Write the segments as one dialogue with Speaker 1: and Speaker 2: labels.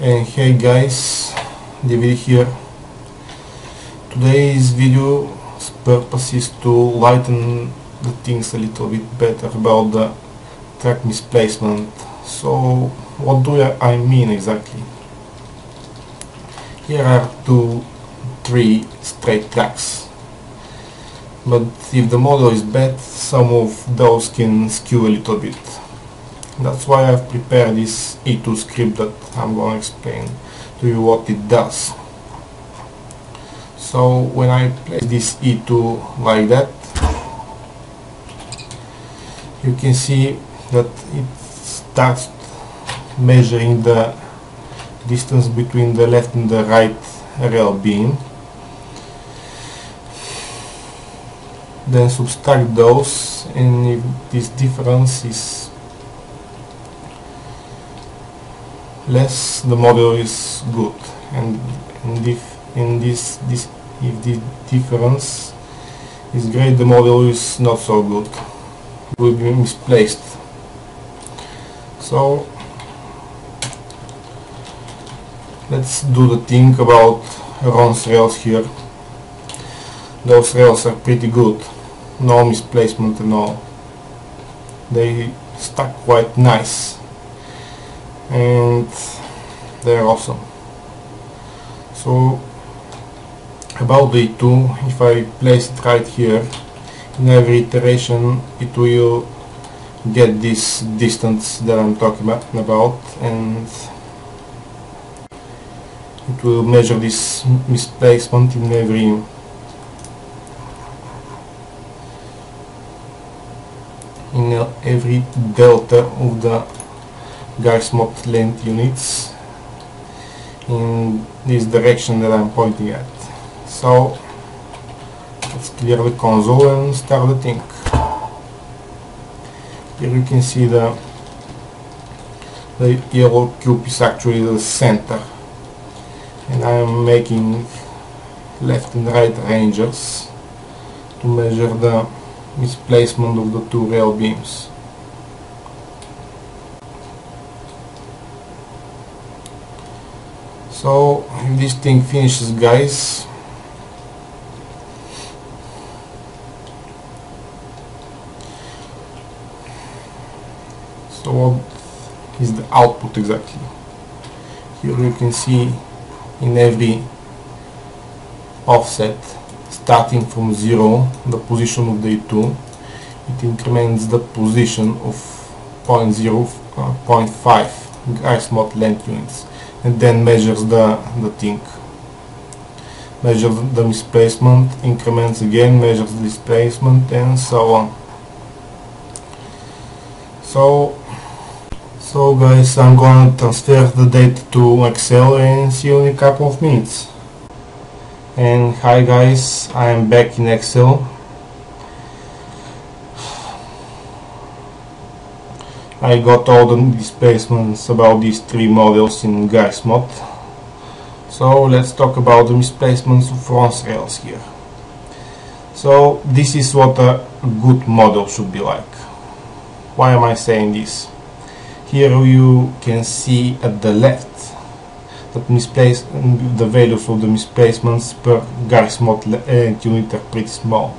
Speaker 1: and hey guys David here. Today's video's purpose is to lighten the things a little bit better about the track misplacement. So what do I mean exactly? Here are two three straight tracks. But if the model is bad some of those can skew a little bit that's why I've prepared this E2 script that I'm going to explain to you what it does. So when I place this E2 like that, you can see that it starts measuring the distance between the left and the right rail beam. Then subtract those and if this difference is less the model is good. And, and if in this this if the difference is great the model is not so good. Will be misplaced. So let's do the thing about Ron's rails here. Those rails are pretty good. No misplacement at all. They stuck quite nice and they're awesome. So about the E2 if I place it right here in every iteration it will get this distance that I'm talking about and it will measure this misplacement in every in every delta of the Garry's Mod length units in this direction that I'm pointing at. So let's clear the console and start the thing. Here you can see the the yellow cube is actually the center and I am making left and right ranges to measure the misplacement of the two rail beams. So this thing finishes guys. So what is the output exactly? Here you can see in every offset starting from 0 the position of the E2 it increments the position of 0.0 uh, 0.5 Garry's Mod length units and then measures the, the thing. Measures the misplacement, increments again, measures the displacement and so on. So, so guys, I'm gonna transfer the data to Excel and see you in a couple of minutes. And hi guys, I am back in Excel I got all the displacements about these three models in Garry's Mod. So let's talk about the displacements of Ron's rails here. So this is what a good model should be like. Why am I saying this? Here you can see at the left that misplace the values of the misplacements per Garry's Mod eh, unit are pretty small.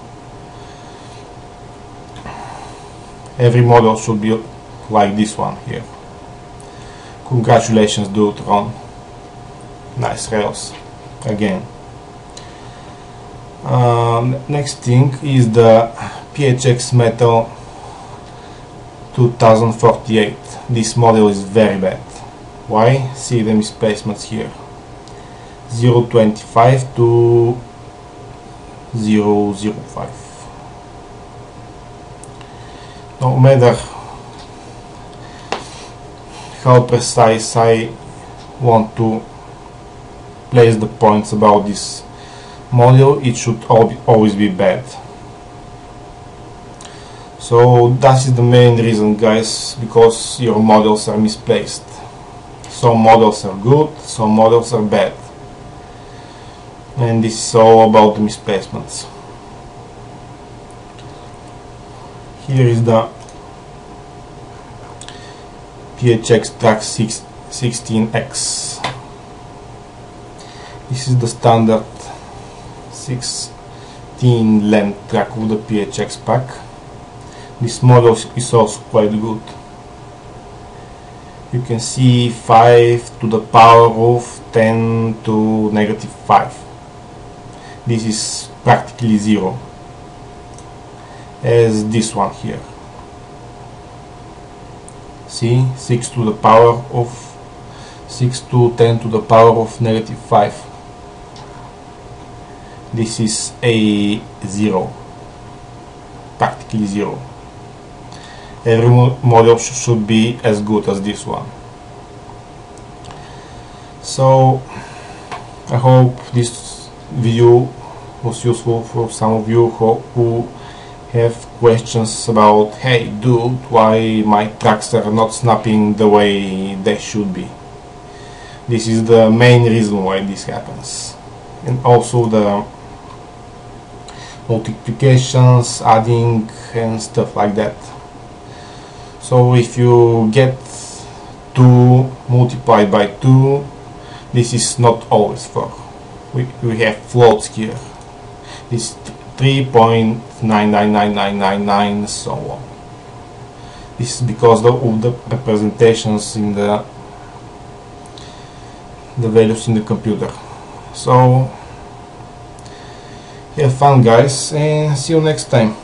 Speaker 1: Every model should be like this one here. Congratulations dude Ron. Nice rails again. Um, next thing is the PHX Metal 2048. This model is very bad. Why? See the misplacements here. 0.25 to 0.05. No matter how precise I want to place the points about this model it should always be bad. So that is the main reason guys because your models are misplaced. Some models are good some models are bad. And this is all about the misplacements. Here is the PHX Track 6, 16X this is the standard 16 length track with the PHX pack. This model is also quite good. You can see 5 to the power of 10 to negative 5 this is practically zero as this one here see? 6 to the power of 6 to 10 to the power of negative 5 this is a zero. Practically zero. Every model should be as good as this one. So I hope this video was useful for some of you who have questions about hey dude why my tracks are not snapping the way they should be? This is the main reason why this happens. And also the multiplications adding and stuff like that. So if you get 2 multiplied by 2 this is not always 4 we, we have floats here. This 3.999999 so on. This is because of the representations in the the values in the computer. So have fun guys and see you next time